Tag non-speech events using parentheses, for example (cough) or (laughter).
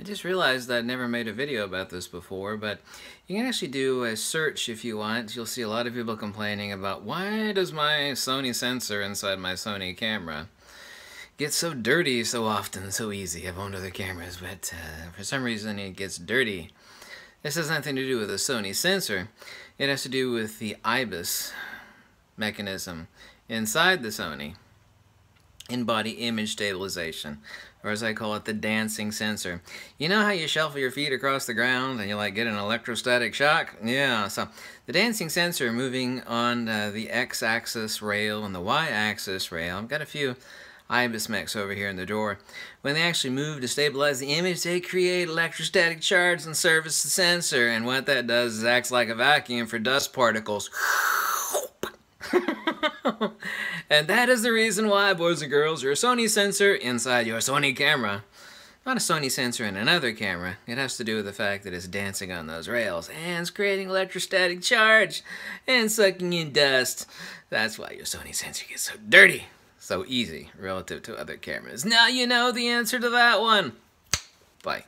I just realized I'd never made a video about this before, but you can actually do a search if you want. You'll see a lot of people complaining about why does my Sony sensor inside my Sony camera get so dirty so often, so easy. I've owned other cameras, but uh, for some reason it gets dirty. This has nothing to do with the Sony sensor. It has to do with the IBIS mechanism inside the Sony in-body image stabilization, or as I call it, the dancing sensor. You know how you shuffle your feet across the ground and you like get an electrostatic shock? Yeah, so the dancing sensor moving on uh, the x-axis rail and the y-axis rail. I've got a few IBIS mechs over here in the door. When they actually move to stabilize the image, they create electrostatic charge and service the sensor, and what that does is acts like a vacuum for dust particles. (laughs) (laughs) and that is the reason why, boys and girls, your Sony sensor inside your Sony camera. Not a Sony sensor in another camera. It has to do with the fact that it's dancing on those rails and it's creating electrostatic charge and sucking in dust. That's why your Sony sensor gets so dirty, so easy relative to other cameras. Now you know the answer to that one. Bye.